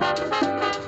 Thank you.